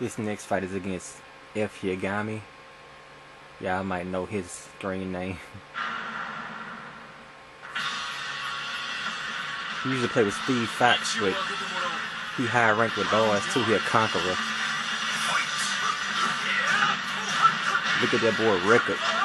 This next fight is against F. Yagami. Y'all might know his screen name. He used to play with Steve Fox, but he high ranked with boys too. He a conqueror. Look at that boy record.